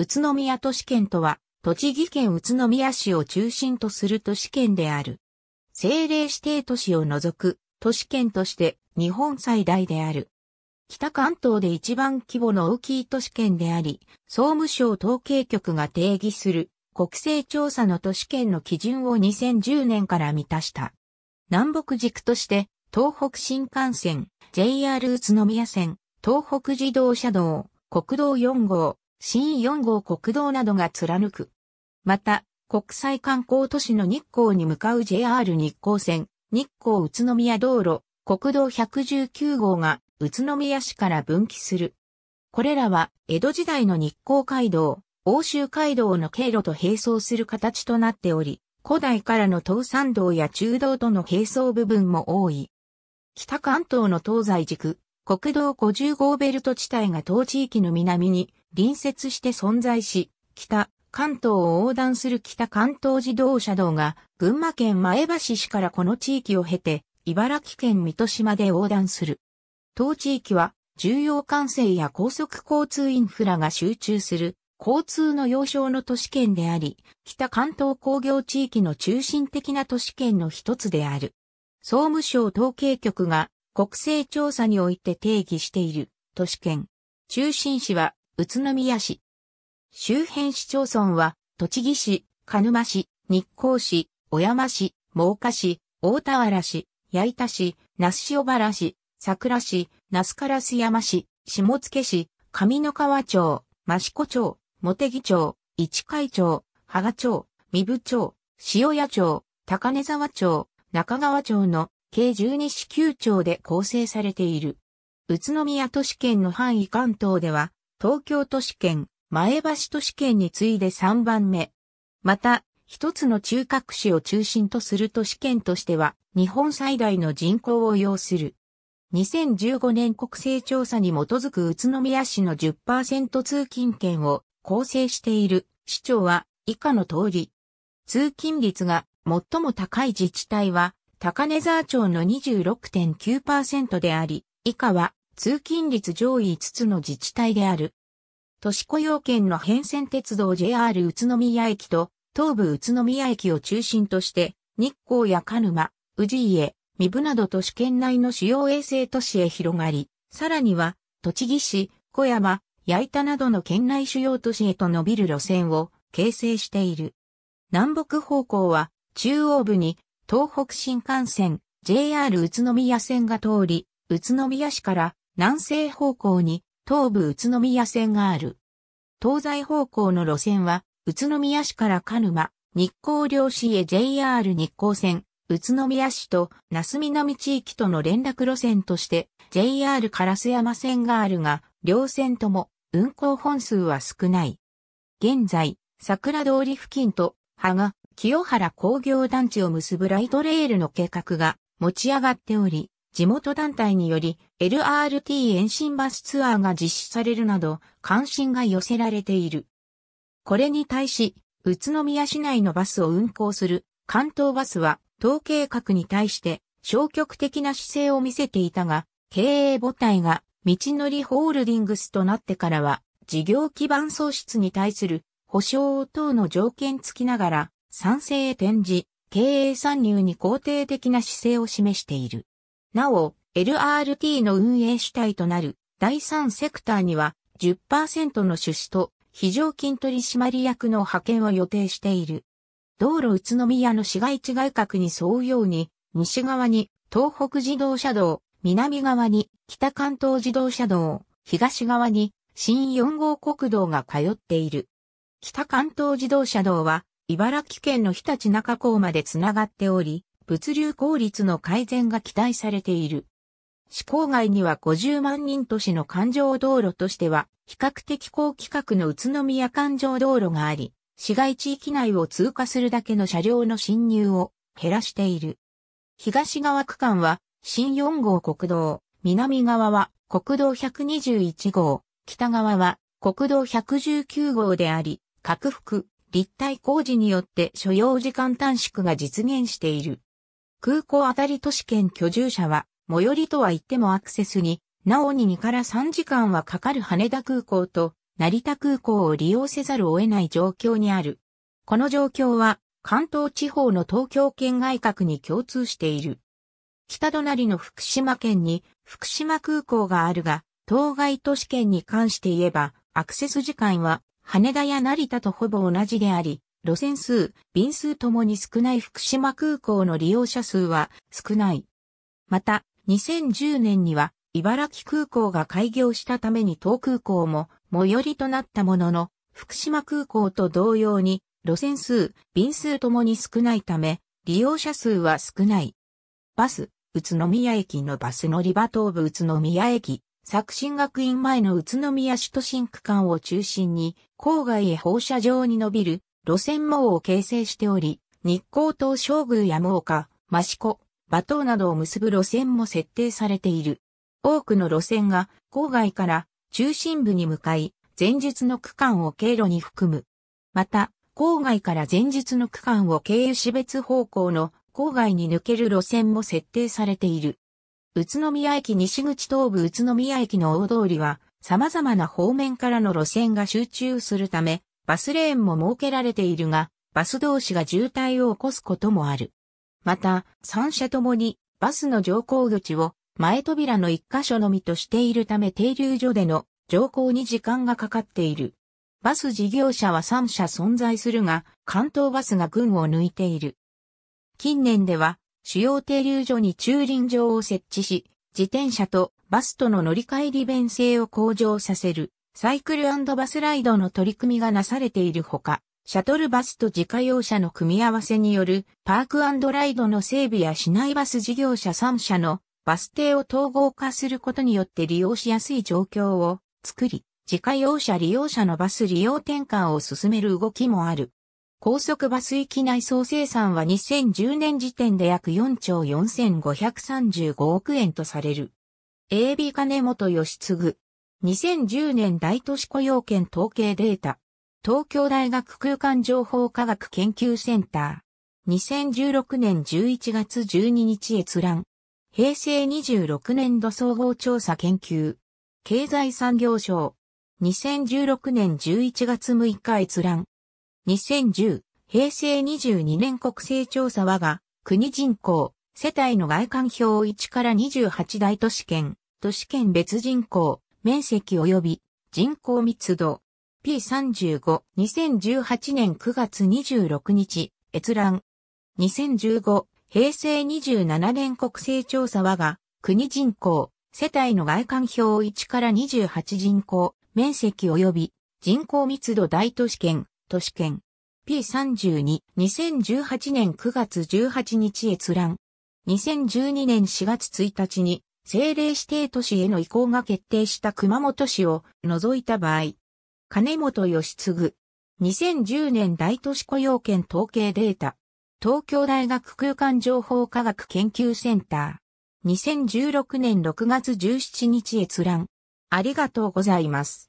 宇都宮都市圏とは、栃木県宇都宮市を中心とする都市圏である。政令指定都市を除く都市圏として日本最大である。北関東で一番規模の大きい都市圏であり、総務省統計局が定義する国勢調査の都市圏の基準を2010年から満たした。南北軸として東北新幹線、JR 宇都宮線、東北自動車道、国道4号、新4号国道などが貫く。また、国際観光都市の日光に向かう JR 日光線、日光宇都宮道路、国道119号が宇都宮市から分岐する。これらは江戸時代の日光街道、欧州街道の経路と並走する形となっており、古代からの東山道や中道との並走部分も多い。北関東の東西軸、国道50号ベルト地帯が当地域の南に隣接して存在し、北、関東を横断する北関東自動車道が群馬県前橋市からこの地域を経て茨城県水戸市まで横断する。当地域は重要幹線や高速交通インフラが集中する交通の要衝の都市圏であり、北関東工業地域の中心的な都市圏の一つである。総務省統計局が国勢調査において定義している都市圏。中心市は宇都宮市。周辺市町村は栃木市、鹿沼市、日光市、小山市、真岡市、大田原市、矢板市、那須塩原市、桜市、那須烏山市、下野市、上野川町、益子町、茂木町、市海町、芳賀町、三部町、塩谷町、高根沢町、中川町の計12市9町で構成されている。宇都宮都市圏の範囲関東では、東京都市圏、前橋都市圏に次いで3番目。また、一つの中核市を中心とする都市圏としては、日本最大の人口を要する。2015年国勢調査に基づく宇都宮市の10%通勤圏を構成している市長は以下の通り。通勤率が最も高い自治体は高根沢町の26.9%であり、以下は通勤率上位5つの自治体である。都市雇用圏の変遷鉄道 JR 宇都宮駅と東武宇都宮駅を中心として日光や鹿沼、宇治家、三部など都市圏内の主要衛星都市へ広がり、さらには栃木市、小山、矢板などの県内主要都市へと伸びる路線を形成している。南北方向は中央部に東北新幹線 JR 宇都宮線が通り、宇都宮市から南西方向に東武宇都宮線がある。東西方向の路線は宇都宮市から鹿沼、日光両市へ JR 日光線、宇都宮市と那須南地域との連絡路線として JR 烏山線があるが、両線とも運行本数は少ない。現在、桜通り付近と羽賀、清原工業団地を結ぶライトレールの計画が持ち上がっており、地元団体により LRT 延伸バスツアーが実施されるなど関心が寄せられている。これに対し、宇都宮市内のバスを運行する関東バスは統計画に対して消極的な姿勢を見せていたが、経営母体が道のりホールディングスとなってからは事業基盤創出に対する保証等の条件付きながら賛成へ転じ、経営参入に肯定的な姿勢を示している。なお、LRT の運営主体となる第三セクターには10%の出資と非常勤取締役の派遣を予定している。道路宇都宮の市街地外角に沿うように、西側に東北自動車道、南側に北関東自動車道、東側に新4号国道が通っている。北関東自動車道は茨城県の日立中港までつながっており、物流効率の改善が期待されている。市郊外には50万人都市の環状道路としては、比較的高規格の宇都宮環状道路があり、市街地域内を通過するだけの車両の侵入を減らしている。東側区間は新4号国道、南側は国道121号、北側は国道119号であり、各幅立体工事によって所要時間短縮が実現している。空港あたり都市圏居住者は、最寄りとは言ってもアクセスに、なおに2から3時間はかかる羽田空港と、成田空港を利用せざるを得ない状況にある。この状況は関東地方の東京圏外角に共通している。北隣の福島県に福島空港があるが、当該都市圏に関して言えば、アクセス時間は羽田や成田とほぼ同じであり、路線数、便数ともに少ない福島空港の利用者数は少ない。また、2010年には茨城空港が開業したために東空港も最寄りとなったものの、福島空港と同様に路線数、便数ともに少ないため、利用者数は少ない。バス、宇都宮駅のバス乗り場東部宇都宮駅、作新学院前の宇都宮首都新区間を中心に、郊外へ放射状に伸びる路線網を形成しており、日光東照宮や真岡、益子、馬東などを結ぶ路線も設定されている。多くの路線が郊外から中心部に向かい、前日の区間を経路に含む。また、郊外から前日の区間を経由し別方向の郊外に抜ける路線も設定されている。宇都宮駅西口東部宇都宮駅の大通りは様々な方面からの路線が集中するため、バスレーンも設けられているが、バス同士が渋滞を起こすこともある。また、三車ともにバスの乗降口を前扉の一箇所のみとしているため停留所での乗降に時間がかかっている。バス事業者は3社存在するが、関東バスが群を抜いている。近年では、主要停留所に駐輪場を設置し、自転車とバスとの乗り換え利便性を向上させる、サイクルバスライドの取り組みがなされているほか、シャトルバスと自家用車の組み合わせによるパークライドの整備や市内バス事業者3社のバス停を統合化することによって利用しやすい状況を作り、自家用車利用者のバス利用転換を進める動きもある。高速バス域内総生産は2010年時点で約4兆4535億円とされる。AB 金本義継。2010年大都市雇用権統計データ。東京大学空間情報科学研究センター。2016年11月12日閲覧。平成26年度総合調査研究。経済産業省。2016年11月6日閲覧。2010、平成22年国勢調査我が、国人口、世帯の外観表1から28大都市圏、都市圏別人口、面積及び人口密度。P35、2018年9月26日、閲覧。2015、平成27年国勢調査我が、国人口、世帯の外観表1から28人口、面積及び人口密度大都市圏、都市圏。P32、2018年9月18日閲覧。2012年4月1日に政令指定都市への移行が決定した熊本市を除いた場合、金本義継。2010年大都市雇用権統計データ。東京大学空間情報科学研究センター。2016年6月17日閲覧。ありがとうございます。